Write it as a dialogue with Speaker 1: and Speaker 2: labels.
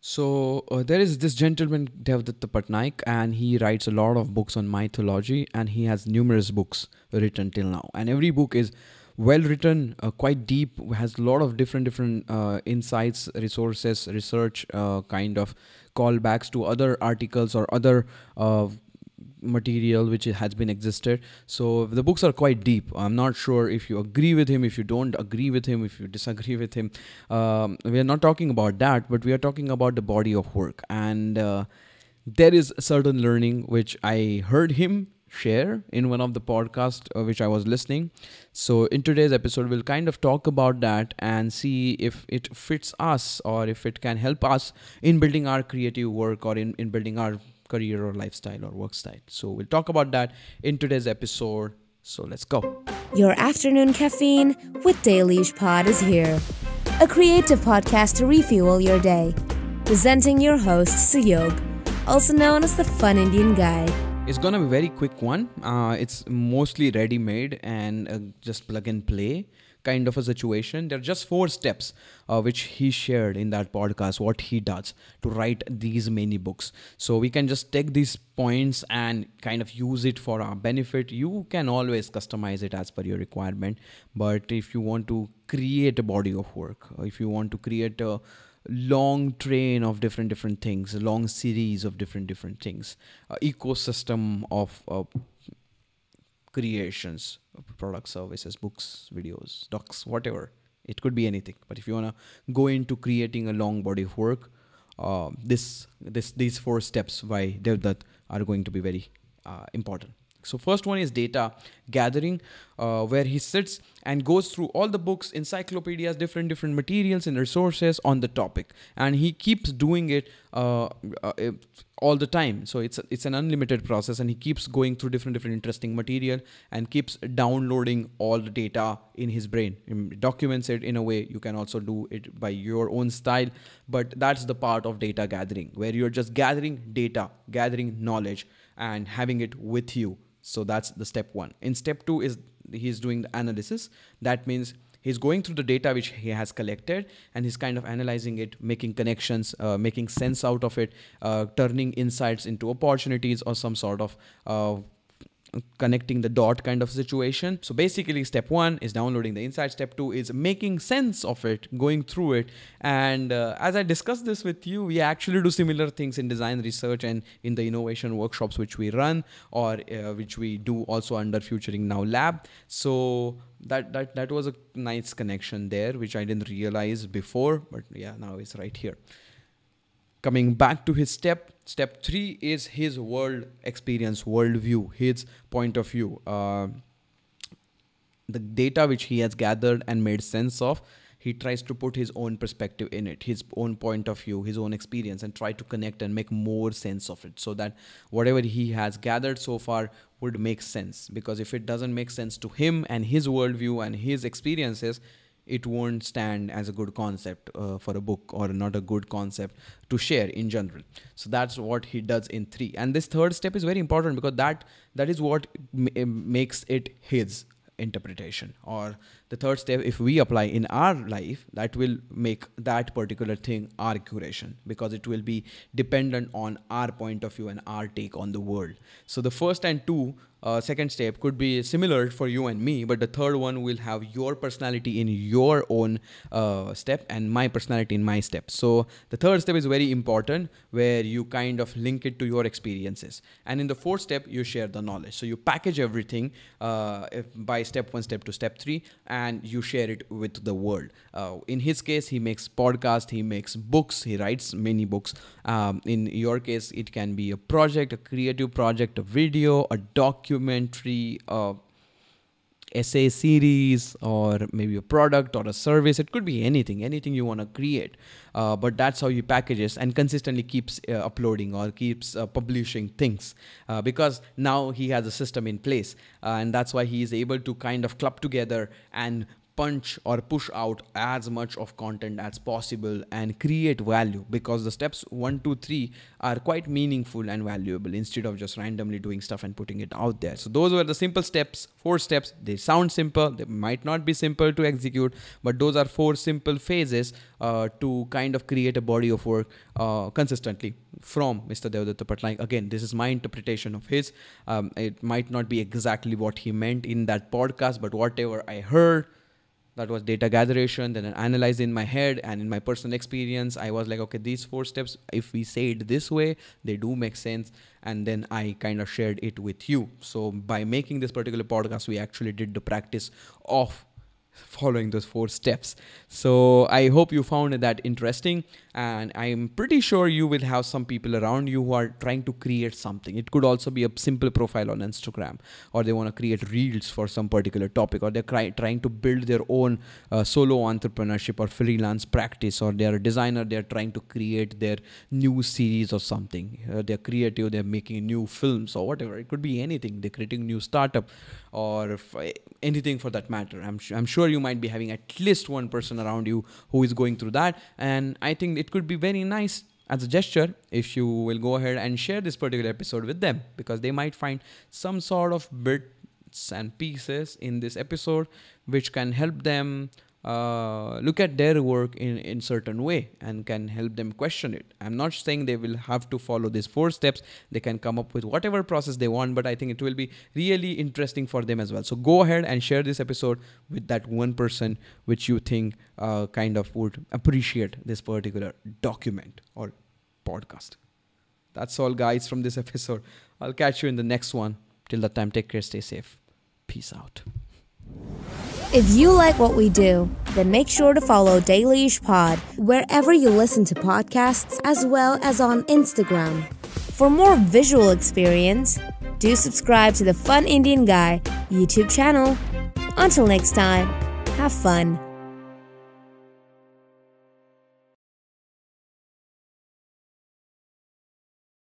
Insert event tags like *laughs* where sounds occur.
Speaker 1: So uh, there is this gentleman Devdutta Pattanaik, and he writes a lot of books on mythology, and he has numerous books written till now, and every book is well written, uh, quite deep, has a lot of different different uh, insights, resources, research, uh, kind of callbacks to other articles or other uh, material which has been existed. So the books are quite deep. I'm not sure if you agree with him if you don't agree with him if you disagree with him. Um, we are not talking about that but we are talking about the body of work. And uh, there is a certain learning which i heard him share in one of the podcasts uh, which I was listening. So in today's episode, we'll kind of talk about that and see if it fits us or if it can help us in building our creative work or in, in building our career or lifestyle or work style. So we'll talk about that in today's episode. So let's go.
Speaker 2: Your afternoon caffeine with Dailyish Pod is here, a creative podcast to refuel your day. Presenting your host, Suyog, also known as the Fun Indian Guy.
Speaker 1: It's gonna be a very quick one. Uh, it's mostly ready made and uh, just plug and play kind of a situation. There are just four steps uh, which he shared in that podcast, what he does to write these many books. So we can just take these points and kind of use it for our benefit. You can always customize it as per your requirement. But if you want to create a body of work, if you want to create a long train of different different things a long series of different different things uh, ecosystem of uh, creations products services books videos docs whatever. It could be anything. But if you want to go into creating a long body of work uh, this this these four steps by Devdutt are going to be very uh, important. So first one is data gathering, uh, where he sits and goes through all the books, encyclopedias, different different materials and resources on the topic, and he keeps doing it uh, uh, all the time. So it's it's an unlimited process, and he keeps going through different different interesting material and keeps downloading all the data in his brain. He documents it in a way you can also do it by your own style, but that's the part of data gathering where you're just gathering data, gathering knowledge, and having it with you so that's the step one. In step two is he's doing the analysis. That means he's going through the data which he has collected and he's kind of analyzing it, making connections, uh, making sense out of it, uh, turning insights into opportunities or some sort of uh, connecting the dot kind of situation. So basically, step one is downloading the insight. Step two is making sense of it, going through it. And uh, as I discussed this with you, we actually do similar things in design research and in the innovation workshops which we run or uh, which we do also under Futuring Now Lab. So that that that was a nice connection there, which I didn't realize before, but yeah, now it's right here coming back to his step step three is his world experience worldview his point of view. Uh, the data which he has gathered and made sense of he tries to put his own perspective in it his own point of view his own experience and try to connect and make more sense of it so that whatever he has gathered so far would make sense. Because if it doesn't make sense to him and his worldview and his experiences it won't stand as a good concept uh, for a book or not a good concept to share in general. So that's what he does in 3 and this third step is very important because that that is what makes it his interpretation. Or the third step if we apply in our life that will make that particular thing our curation because it will be dependent on our point of view and our take on the world. So the first and two uh, second step could be similar for you and me, but the third one will have your personality in your own uh, step and my personality in my step. So the third step is very important where you kind of link it to your experiences. And in the fourth step, you share the knowledge. So you package everything uh, by step one, step two, step three, and you share it with the world. Uh, in his case, he makes podcast, he makes books, he writes many books. Um, in your case, it can be a project, a creative project, a video, a document documentary, uh, essay series, or maybe a product or a service. It could be anything, anything you want to create. Uh, but that's how you package it and consistently keeps uh, uploading or keeps uh, publishing things uh, because now he has a system in place uh, and that's why he is able to kind of club together and punch or push out as much of content as possible and create value because the steps one, two, three are quite meaningful and valuable instead of just randomly doing stuff and putting it out there. So those were the simple steps, four steps. They sound simple, they might not be simple to execute, but those are four simple phases uh, to kind of create a body of work uh, consistently from Mr. Devadatta Pattanaik. Again, this is my interpretation of his. Um, it might not be exactly what he meant in that podcast, but whatever I heard that was data gatheration then I analyzed in my head and in my personal experience i was like okay these four steps if we say it this way they do make sense. And then i kind of shared it with you. So by making this particular podcast we actually did the practice of following those four steps. So I hope you found that interesting, and I'm pretty sure you will have some people around you who are trying to create something. It could also be a simple profile on Instagram, or they want to create reels for some particular topic, or they're trying to build their own uh, solo entrepreneurship or freelance practice, or they're a designer, they're trying to create their new series or something. Uh, they're creative, they're making new films or whatever. It could be anything. They're creating new startup or anything for that matter. I'm, I'm sure you might be having at least one person around you who is going through that. And I think it could be very nice as a gesture if you will go ahead and share this particular episode with them because they might find some sort of bits and pieces in this episode which can help them uh, look at their work in in certain way and can help them question it. I'm not saying they will have to follow these four steps. They can come up with whatever process they want but i think it will be really interesting for them as well. So go ahead and share this episode with that one person which you think uh, kind of would appreciate this particular document or podcast. That's all guys from this *laughs* episode. I'll catch you in the next one. Till that time take care stay safe. Peace out
Speaker 2: if you like what we do, then make sure to follow Dailyish Pod wherever you listen to podcasts as well as on Instagram. For more visual experience, do subscribe to the Fun Indian Guy YouTube channel. Until next time, have fun.